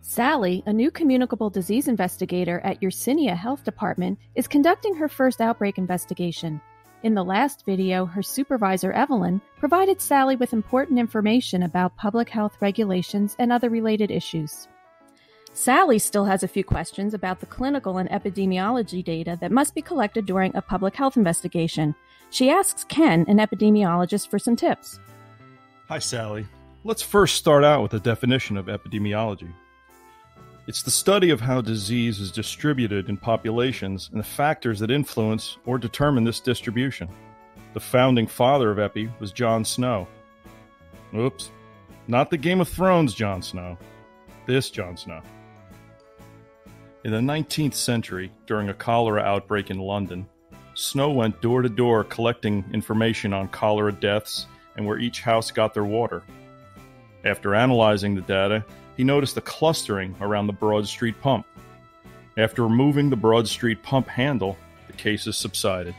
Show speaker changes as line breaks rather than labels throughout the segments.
Sally, a new communicable disease investigator at Yersinia Health Department, is conducting her first outbreak investigation. In the last video, her supervisor Evelyn provided Sally with important information about public health regulations and other related issues. Sally still has a few questions about the clinical and epidemiology data that must be collected during a public health investigation. She asks Ken, an epidemiologist, for some tips.
Hi, Sally. Let's first start out with a definition of epidemiology. It's the study of how disease is distributed in populations and the factors that influence or determine this distribution. The founding father of Epi was John Snow. Oops, not the Game of Thrones Jon Snow. This John Snow. In the 19th century, during a cholera outbreak in London, Snow went door to door collecting information on cholera deaths and where each house got their water. After analyzing the data, he noticed a clustering around the Broad Street pump. After removing the Broad Street pump handle, the cases subsided.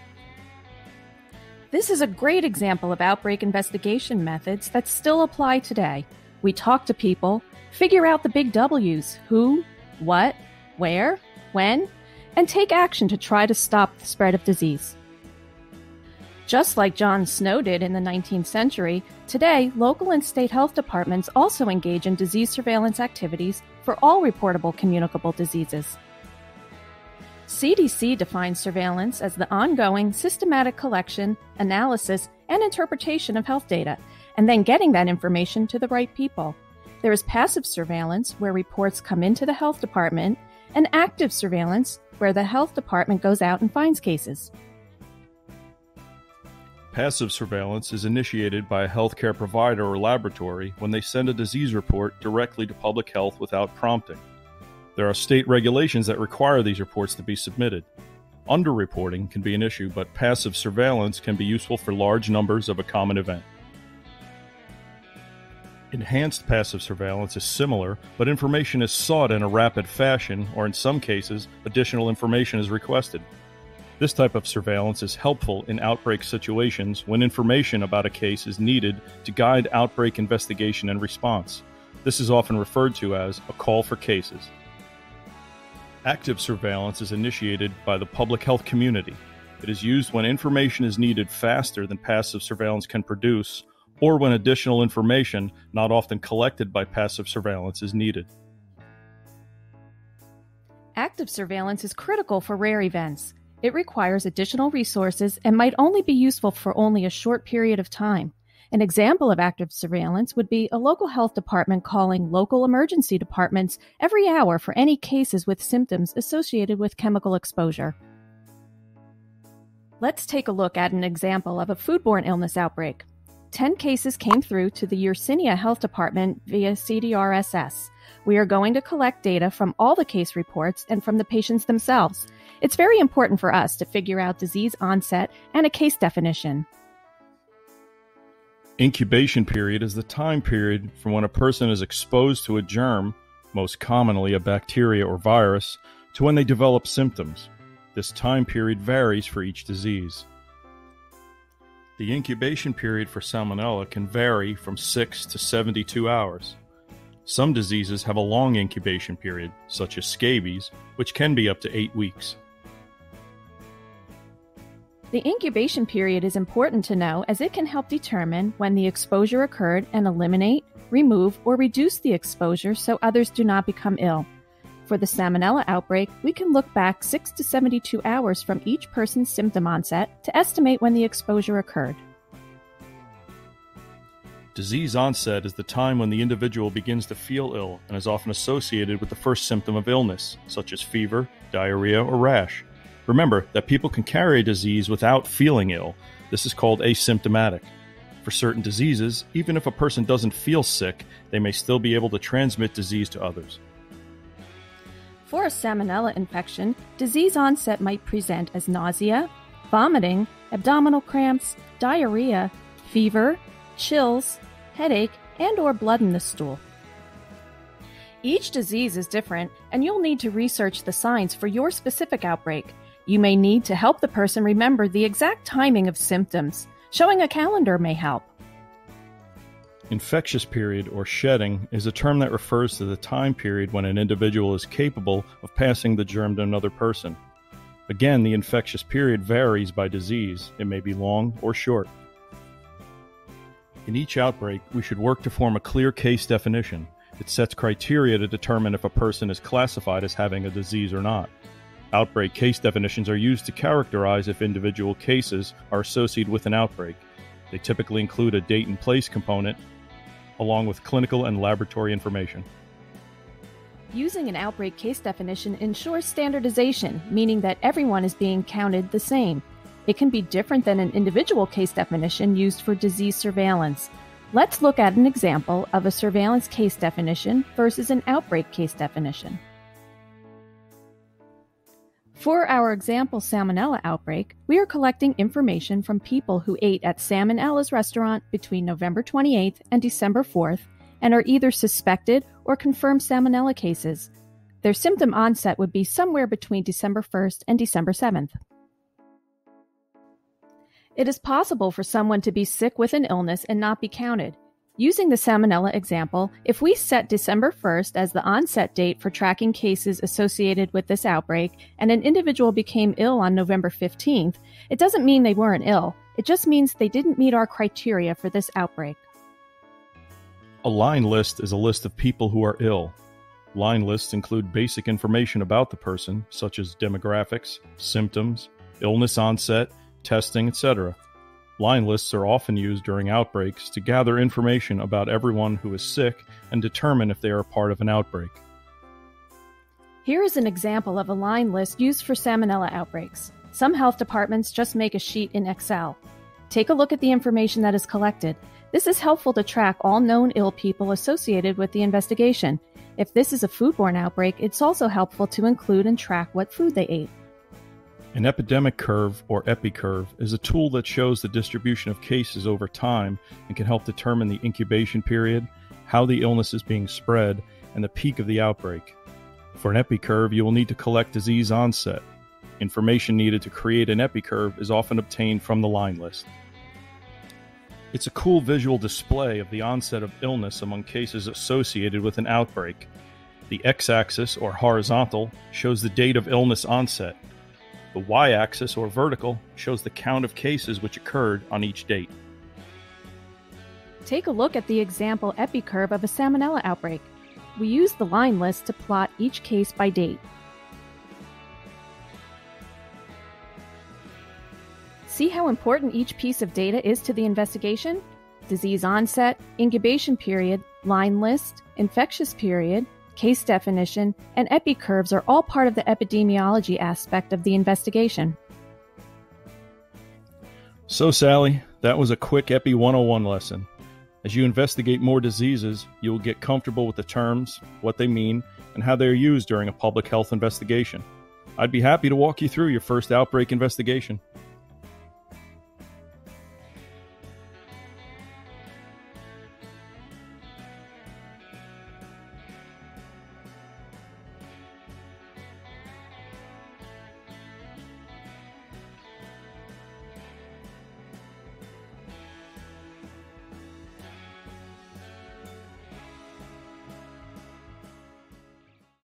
This is a great example of outbreak investigation methods that still apply today. We talk to people, figure out the big W's who, what, where, when, and take action to try to stop the spread of disease. Just like John Snow did in the 19th century, today local and state health departments also engage in disease surveillance activities for all reportable communicable diseases. CDC defines surveillance as the ongoing systematic collection, analysis, and interpretation of health data, and then getting that information to the right people. There is passive surveillance, where reports come into the health department, and active surveillance, where the health department goes out and finds cases.
Passive surveillance is initiated by a healthcare provider or laboratory when they send a disease report directly to public health without prompting. There are state regulations that require these reports to be submitted. Underreporting can be an issue, but passive surveillance can be useful for large numbers of a common event. Enhanced passive surveillance is similar, but information is sought in a rapid fashion, or in some cases, additional information is requested. This type of surveillance is helpful in outbreak situations when information about a case is needed to guide outbreak investigation and response. This is often referred to as a call for cases. Active surveillance is initiated by the public health community. It is used when information is needed faster than passive surveillance can produce, or when additional information, not often collected by passive surveillance, is needed.
Active surveillance is critical for rare events. It requires additional resources and might only be useful for only a short period of time. An example of active surveillance would be a local health department calling local emergency departments every hour for any cases with symptoms associated with chemical exposure. Let's take a look at an example of a foodborne illness outbreak. 10 cases came through to the Yersinia Health Department via CDRSS. We are going to collect data from all the case reports and from the patients themselves. It's very important for us to figure out disease onset and a case definition.
Incubation period is the time period from when a person is exposed to a germ, most commonly a bacteria or virus, to when they develop symptoms. This time period varies for each disease. The incubation period for Salmonella can vary from 6 to 72 hours. Some diseases have a long incubation period, such as scabies, which can be up to 8 weeks.
The incubation period is important to know as it can help determine when the exposure occurred and eliminate, remove, or reduce the exposure so others do not become ill. For the Salmonella outbreak, we can look back 6 to 72 hours from each person's symptom onset to estimate when the exposure occurred.
Disease onset is the time when the individual begins to feel ill and is often associated with the first symptom of illness, such as fever, diarrhea, or rash. Remember that people can carry a disease without feeling ill. This is called asymptomatic. For certain diseases, even if a person doesn't feel sick, they may still be able to transmit disease to others.
For a salmonella infection, disease onset might present as nausea, vomiting, abdominal cramps, diarrhea, fever, chills, headache, and or blood in the stool. Each disease is different, and you'll need to research the signs for your specific outbreak. You may need to help the person remember the exact timing of symptoms. Showing a calendar may help.
Infectious period or shedding is a term that refers to the time period when an individual is capable of passing the germ to another person. Again, the infectious period varies by disease, it may be long or short. In each outbreak, we should work to form a clear case definition. It sets criteria to determine if a person is classified as having a disease or not. Outbreak case definitions are used to characterize if individual cases are associated with an outbreak. They typically include a date and place component, along with clinical and laboratory information.
Using an outbreak case definition ensures standardization, meaning that everyone is being counted the same. It can be different than an individual case definition used for disease surveillance. Let's look at an example of a surveillance case definition versus an outbreak case definition. For our example salmonella outbreak, we are collecting information from people who ate at Salmon Ella's restaurant between November 28th and December 4th and are either suspected or confirmed salmonella cases. Their symptom onset would be somewhere between December 1st and December 7th. It is possible for someone to be sick with an illness and not be counted. Using the salmonella example, if we set December 1st as the onset date for tracking cases associated with this outbreak and an individual became ill on November 15th, it doesn't mean they weren't ill. It just means they didn't meet our criteria for this outbreak.
A line list is a list of people who are ill. Line lists include basic information about the person, such as demographics, symptoms, illness onset, testing, etc. Line lists are often used during outbreaks to gather information about everyone who is sick and determine if they are part of an outbreak.
Here is an example of a line list used for salmonella outbreaks. Some health departments just make a sheet in Excel. Take a look at the information that is collected. This is helpful to track all known ill people associated with the investigation. If this is a foodborne outbreak, it's also helpful to include and track what food they ate.
An epidemic curve, or epicurve, is a tool that shows the distribution of cases over time and can help determine the incubation period, how the illness is being spread, and the peak of the outbreak. For an epicurve, you will need to collect disease onset. Information needed to create an epicurve is often obtained from the line list. It's a cool visual display of the onset of illness among cases associated with an outbreak. The x axis, or horizontal, shows the date of illness onset, the y axis, or vertical, shows the count of cases which occurred on each date.
Take a look at the example epicurve of a salmonella outbreak. We use the line list to plot each case by date. See how important each piece of data is to the investigation? Disease onset, incubation period, line list, infectious period, case definition, and epicurves are all part of the epidemiology aspect of the investigation.
So, Sally, that was a quick Epi 101 lesson. As you investigate more diseases, you will get comfortable with the terms, what they mean, and how they are used during a public health investigation. I'd be happy to walk you through your first outbreak investigation.